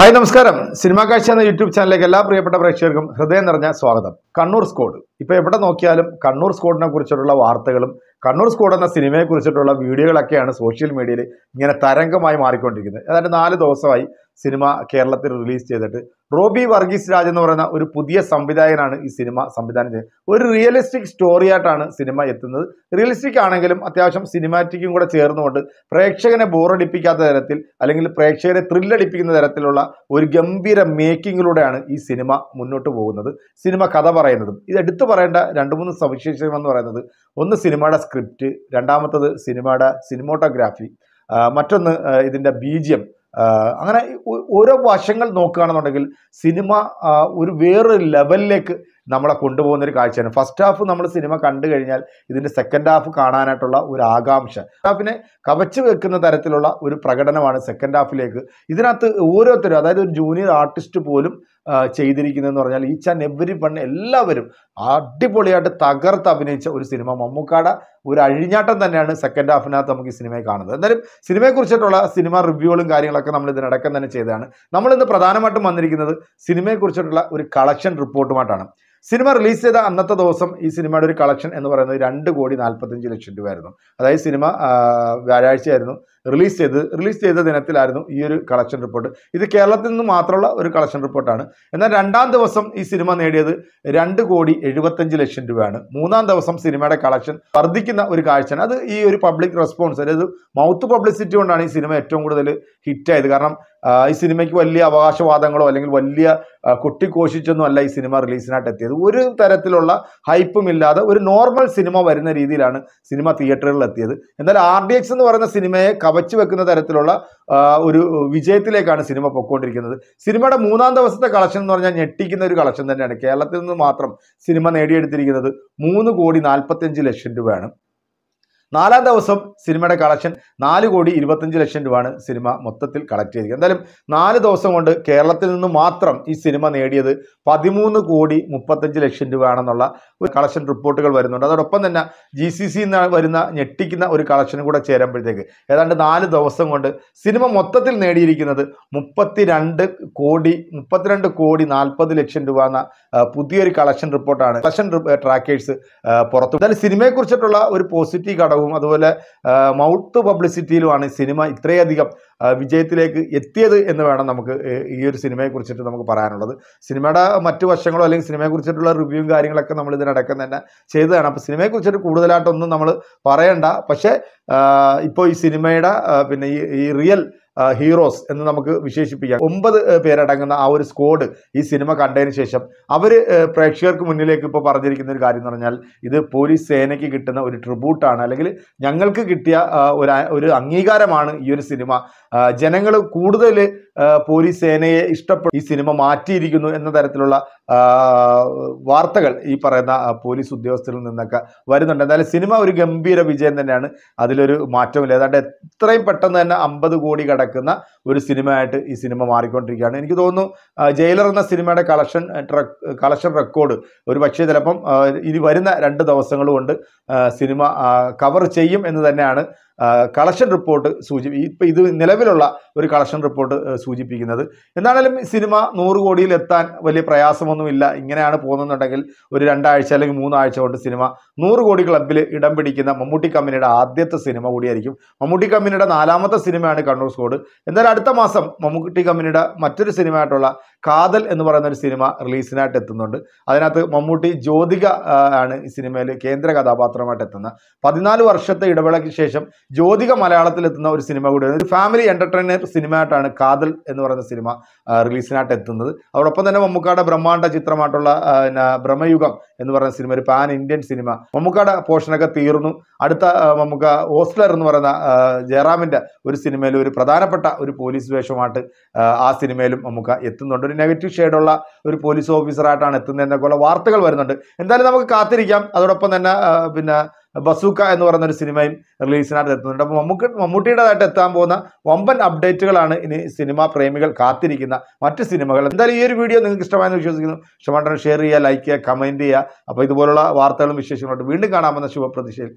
Hi നമസ്കാരം. Cinema കാഴ്ച എന്ന യൂട്യൂബ് ചാനലിലേക്ക് എല്ലാ പ്രിയപ്പെട്ട പ്രേക്ഷകർക്കും ഹൃദയം നിറഞ്ഞ സ്വാഗതം. കണ്ണൂർ സ്കോഡ്. ഇപ്പോൾ എവിടെ നോക്കിയാലും കണ്ണൂർ സ്കോഡിനെ കുറിച്ചിട്ടുള്ള വാർത്തകളും കണ്ണൂർ സ്കോഡ് എന്ന സിനിമയെ കുറിച്ചിട്ടുള്ള വീഡിയോകളൊക്കെയാണ് സോഷ്യൽ മീഡിയയിൽ ഇങ്ങനെ തരംഗമായി മാറിക്കൊണ്ടിരിക്കുന്നത്. അതായത് നാല് ദിവസമായി സിനിമ കേരളത്തിൽ റിലീസ് ചെയ്തിട്ട്. റോബി വർഗീസ് രാജ് എന്ന് പറയുന്ന ഒരു പുതിയ സംവിധായകനാണ് ഈ സിനിമ സംവിധാനം ചെയ്യുന്നത് ഒരു റിയലിസ്റ്റിക് സ്റ്റോറി ആയിട്ടാണ് സിനിമ എത്തുന്നത്. റിയലിസ്റ്റിക് ആണെങ്കിലും അത്യാവശ്യം സിനിമാറ്റിക്കും കൂടെ ചേർന്നുകൊണ്ട് പ്രേക്ഷകനെ ബോറടിപ്പിക്കാത്ത തരത്തിൽ അല്ലെങ്കിൽ പ്രേക്ഷകരെ ത്രില്ലടിപ്പിക്കുന്ന തരത്തിലുള്ള ഒരു ഗംഭീര മേക്കിങ്ങിലൂടെയാണ് ഈ സിനിമ മുന്നോട്ട് പോകുന്നത്. സിനിമ കഥ പറയുന്നതും. ഇത് എടുത്തു പറയേണ്ട രണ്ട് മൂന്ന് സവിശേഷമെന്ന് പറയുന്നത് ഒന്ന് സിനിമയുടെ സ്ക്രിപ്റ്റ് രണ്ടാമത്തത് സിനിമയുടെ സിനിമോട്ടോഗ്രാഫി മറ്റൊന്ന് ഇതിന്റെ ബീജിയം അങ്ങനെ ഓരോ വശങ്ങൾ നോക്കുകയാണെന്നുണ്ടെങ്കിൽ സിനിമ ഒരു വേറൊരു ലെവലിലേക്ക് നമ്മളെ കൊണ്ടുപോകുന്ന ഒരു കാഴ്ചയാണ്. ഫസ്റ്റ് ഹാഫ് നമ്മൾ സിനിമ കണ്ടു കഴിഞ്ഞാൽ ഇതിന്റെ സെക്കൻഡ് ഹാഫ് കാണാനായിട്ടുള്ള ഒരു ആകാംക്ഷ. ഹാഫിനെ കവച്ചു വെക്കുന്ന തരത്തിലുള്ള ഒരു പ്രകടനമാണ് സെക്കൻഡ് ഹാഫിലേക്ക്. ഇതിനകത്ത് ഓരോരുത്തരും അതായത് ഒരു ജൂനിയർ ആർട്ടിസ്റ്റ് പോലും ചെയ്തിരിക്കുന്നതെന്ന് പറഞ്ഞാൽ ഈച്ച് ആൻഡ് എവരി എല്ലാവരും അടിപൊളിയായിട്ട് തകർത്ത് അഭിനയിച്ച ഒരു സിനിമ. മമ്മൂക്കാട ഒരു അഴിഞ്ഞാട്ടം തന്നെയാണ് സെക്കൻഡ് ഹാഫിനകത്ത് നമുക്ക് ഈ സിനിമയെ കാണുന്നത്. എന്തായാലും സിനിമയെക്കുറിച്ചിട്ടുള്ള സിനിമ റിവ്യൂകളും കാര്യങ്ങളൊക്കെ നമ്മൾ ഇതിനടക്കം തന്നെ ചെയ്തതാണ്. നമ്മളിന്ന് പ്രധാനമായിട്ടും വന്നിരിക്കുന്നത് സിനിമയെക്കുറിച്ചിട്ടുള്ള ഒരു കളക്ഷൻ റിപ്പോർട്ടുമായിട്ടാണ്. സിനിമ റിലീസ് ചെയ്ത അന്നത്തെ ദിവസം ഈ സിനിമയുടെ ഒരു കളക്ഷൻ എന്ന് പറയുന്നത് രണ്ട് കോടി നാൽപ്പത്തഞ്ച് ലക്ഷം രൂപയായിരുന്നു. അതായത് സിനിമ വ്യാഴാഴ്ചയായിരുന്നു റിലീസ് ചെയ്ത് റിലീസ് ചെയ്ത ദിനത്തിലായിരുന്നു ഈ ഒരു കളക്ഷൻ റിപ്പോർട്ട് ഇത് കേരളത്തിൽ നിന്ന് മാത്രമുള്ള ഒരു കളക്ഷൻ റിപ്പോർട്ടാണ് എന്നാൽ രണ്ടാം ദിവസം ഈ സിനിമ നേടിയത് രണ്ട് കോടി എഴുപത്തഞ്ച് ലക്ഷം രൂപയാണ്. മൂന്നാം ദിവസം സിനിമയുടെ കളക്ഷൻ വർദ്ധിക്കുന്ന ഒരു കാഴ്ചയാണ്. അത് ഈ ഒരു പബ്ലിക് റെസ്പോൺസ് അതായത് മൗത്ത് പബ്ലിസിറ്റി കൊണ്ടാണ് ഈ സിനിമ ഏറ്റവും കൂടുതൽ ഹിറ്റായത് കാരണം ഈ സിനിമയ്ക്ക് വലിയ അവകാശവാദങ്ങളോ അല്ലെങ്കിൽ വലിയ കുട്ടിക്കോശിച്ചൊന്നും അല്ല ഈ സിനിമ റിലീസിനായിട്ട് എത്തിയത് ഒരു തരത്തിലുള്ള ഹൈപ്പും ഇല്ലാതെ ഒരു നോർമൽ സിനിമ വരുന്ന രീതിയിലാണ് സിനിമ തിയേറ്ററുകളിൽ എത്തിയത് എന്നാൽ ആർ ഡി എക്സ് എന്ന് പറയുന്ന സിനിമയെ കവച്ചു വെക്കുന്ന തരത്തിലുള്ള ഒരു വിജയത്തിലേക്കാണ് സിനിമ പൊയ്ക്കൊണ്ടിരിക്കുന്നത്. സിനിമയുടെ മൂന്നാം ദിവസത്തെ കളക്ഷൻ എന്ന് പറഞ്ഞാൽ ഞെട്ടിക്കുന്ന ഒരു കളക്ഷൻ തന്നെയാണ്. കേരളത്തിൽ നിന്ന് മാത്രം സിനിമ നേടിയെടുത്തിരിക്കുന്നത് മൂന്ന് കോടി നാൽപ്പത്തഞ്ച് ലക്ഷം രൂപയാണ്. നാലാം ദിവസം സിനിമയുടെ കളക്ഷൻ നാല് കോടി ഇരുപത്തഞ്ച് ലക്ഷം രൂപയാണ് സിനിമ മൊത്തത്തിൽ കളക്ട് ചെയ്തത് എന്തായാലും നാല് ദിവസം കൊണ്ട് കേരളത്തിൽ നിന്ന് മാത്രം ഈ സിനിമ നേടിയത് പതിമൂന്ന് കോടി മുപ്പത്തഞ്ച് ലക്ഷം രൂപയാണെന്നുള്ള ഒരു കളക്ഷൻ റിപ്പോർട്ടുകൾ വരുന്നുണ്ട്. അതോടൊപ്പം തന്നെ ജി സി സി വരുന്ന ഞെട്ടിക്കുന്ന ഒരു കളക്ഷനും കൂടെ ചേരുമ്പോഴത്തേക്ക് ഏതാണ്ട് നാല് ദിവസം കൊണ്ട് സിനിമ മൊത്തത്തിൽ നേടിയിരിക്കുന്നത് മുപ്പത്തിരണ്ട് കോടി മുപ്പത്തിരണ്ട് കോടി നാൽപ്പത് ലക്ഷം രൂപ എന്ന പുതിയൊരു കളക്ഷൻ റിപ്പോർട്ടാണ്. കളക്ഷൻ ട്രാക്കേഴ്സ് പുറത്തു. എന്തായാലും സിനിമയെക്കുറിച്ചിട്ടുള്ള ഒരു പോസിറ്റീവ് ഘടകവും അതുപോലെ മൗത്ത് പബ്ലിസിറ്റിയിലുമാണ് സിനിമ ഇത്രയധികം വിജയത്തിലേക്ക് എത്തിയത് എന്ന് വേണം നമുക്ക് ഈ ഒരു സിനിമയെ കുറിച്ചിട്ട് നമുക്ക് പറയാനുള്ളത്. സിനിമയുടെ മറ്റു വശങ്ങളോ അല്ലെങ്കിൽ സിനിമയെ കുറിച്ചിട്ടുള്ള റിവ്യൂവും കാര്യങ്ങളൊക്കെ നമ്മൾ ഇതിനടക്കം തന്നെ ചെയ്തതാണ്. അപ്പോൾ സിനിമയെ കുറിച്ചിട്ട് കൂടുതലായിട്ടൊന്നും നമ്മൾ പറയണ്ട. പക്ഷേ ഇപ്പോൾ ഈ സിനിമയുടെ പിന്നെ ഈ റിയൽ ഹീറോസ് എന്ന് നമുക്ക് വിശേഷിപ്പിക്കാം. ഒമ്പത് പേരടങ്ങുന്ന ആ ഒരു സ്ക്വാഡ് ഈ സിനിമ കണ്ടതിന് ശേഷം അവർ പ്രേക്ഷകർക്ക് മുന്നിലേക്ക് ഇപ്പോൾ പറഞ്ഞിരിക്കുന്ന ഒരു കാര്യം എന്ന് പറഞ്ഞാൽ ഇത് പോലീസ് സേനയ്ക്ക് കിട്ടുന്ന ഒരു ട്രിബ്യൂട്ടാണ് അല്ലെങ്കിൽ ഞങ്ങൾക്ക് കിട്ടിയ ഒരു ഒരു അംഗീകാരമാണ് ഈ ഒരു സിനിമ ജനങ്ങൾ കൂടുതൽ പോലീസ് സേനയെ ഇഷ്ടപ്പെടും ഈ സിനിമ മാറ്റിയിരിക്കുന്നു എന്ന തരത്തിലുള്ള വാർത്തകൾ ഈ പറയുന്ന പോലീസ് ഉദ്യോഗസ്ഥരിൽ നിന്നൊക്കെ വരുന്നുണ്ട്. എന്തായാലും സിനിമ ഒരു ഗംഭീര വിജയം തന്നെയാണ്. അതിലൊരു മാറ്റമില്ല ഏതാണ്ട് എത്രയും പെട്ടെന്ന് തന്നെ അമ്പത് കോടി കടക്കുന്ന ഒരു സിനിമയായിട്ട് ഈ സിനിമ മാറിക്കൊണ്ടിരിക്കുകയാണ്. എനിക്ക് തോന്നുന്നു ജയിലർ എന്ന സിനിമയുടെ കളക്ഷൻ കളക്ഷൻ റെക്കോർഡ് ഒരു പക്ഷേ ചിലപ്പം ഇനി വരുന്ന രണ്ട് ദിവസങ്ങൾ കൊണ്ട് സിനിമ കവർ ചെയ്യും എന്ന് തന്നെയാണ് കളക്ഷൻ റിപ്പോർട്ട് സൂചി ഇപ്പം ഇത് നിലവിലുള്ള ഒരു കളക്ഷൻ റിപ്പോർട്ട് സൂചിപ്പിക്കുന്നത്. എന്താണേലും സിനിമ നൂറ് കോടിയിൽ എത്താൻ വലിയ പ്രയാസമൊന്നുമില്ല. ഇങ്ങനെയാണ് പോകുന്നുണ്ടെങ്കിൽ ഒരു രണ്ടാഴ്ച അല്ലെങ്കിൽ മൂന്നാഴ്ച കൊണ്ട് സിനിമ നൂറ് കോടി ക്ലബിൽ ഇടം പിടിക്കുന്ന മമ്മൂട്ടി കമ്പനിയുടെ ആദ്യത്തെ സിനിമ കൂടിയായിരിക്കും. മമ്മൂട്ടി കമ്പനിയുടെ നാലാമത്തെ സിനിമയാണ് കണ്ണൂർ സ്കോഡ്. എന്തായാലും അടുത്ത മാസം മമ്മൂട്ടി കമ്പനിയുടെ മറ്റൊരു സിനിമയായിട്ടുള്ള കാതൽ എന്ന് പറയുന്ന ഒരു സിനിമ റിലീസിനായിട്ട് എത്തുന്നുണ്ട്. അതിനകത്ത് മമ്മൂട്ടി ജ്യോതിക ആണ് ഈ സിനിമയിൽ കേന്ദ്ര കഥാപാത്രമായിട്ട് എത്തുന്നത്. പതിനാല് വർഷത്തെ ഇടവേളയ്ക്ക് ശേഷം ജ്യോതിക മലയാളത്തിൽ എത്തുന്ന ഒരു സിനിമ കൂടിയാണ്. ഒരു ഫാമിലി എന്റർടൈനർ സിനിമയായിട്ടാണ് കാതൽ എന്ന് പറയുന്ന സിനിമ റിലീസിനായിട്ട് എത്തുന്നത്. അതോടൊപ്പം തന്നെ മമ്മൂക്കായുടെ ബ്രഹ്മാണ്ട ചിത്രമായിട്ടുള്ള പിന്നെ ബ്രഹ്മയുഗം എന്ന് പറയുന്ന സിനിമ ഒരു പാൻ ഇന്ത്യൻ സിനിമ. മമ്മൂക്കായുടെ പോർഷനൊക്കെ തീർന്നു. അടുത്ത മമ്മൂക്ക ഓസ്ലർ എന്ന് പറയുന്ന ജയറാമിന്റെ ഒരു സിനിമയിൽ ഒരു പ്രധാനപ്പെട്ട ഒരു പോലീസ് വേഷമായിട്ട് ആ, ആ സിനിമയിലും മമ്മൂക്ക എത്തുന്നുണ്ട്. ഒരു നെഗറ്റീവ് ഷെയ്ഡുള്ള ഒരു പോലീസ് ഓഫീസറായിട്ടാണ് എത്തുന്നതെന്നൊക്കെയുള്ള വാർത്തകൾ വരുന്നുണ്ട്. എന്തായാലും നമുക്ക് കാത്തിരിക്കാം. അതോടൊപ്പം തന്നെ പിന്നെ ബസൂക്ക എന്ന് പറയുന്ന ഒരു സിനിമയും റിലീസിനായിട്ട് എത്തുന്നുണ്ട്. അപ്പോൾ മമ്മൂക്ക മമ്മൂട്ടിയുടേതായിട്ട് എത്താൻ പോകുന്ന വമ്പൻ അപ്ഡേറ്റുകളാണ് ഇനി സിനിമാ പ്രേമികൾ കാത്തിരിക്കുന്ന മറ്റ് സിനിമകൾ. എന്തായാലും ഈ ഒരു വീഡിയോ നിങ്ങൾക്ക് ഇഷ്ടമായെന്ന് വിശ്വസിക്കുന്നു. ഇഷ്ടമായിട്ടുണ്ടെങ്കിൽ ഷെയർ ചെയ്യുക ലൈക്ക് ചെയ്യുക കമന്റ് ചെയ്യുക. അപ്പോൾ ഇതുപോലുള്ള വാർത്തകളും വിശേഷങ്ങളോട്ട് വീണ്ടും കാണാമെന്ന ശുഭപ്രതീക്ഷയിൽ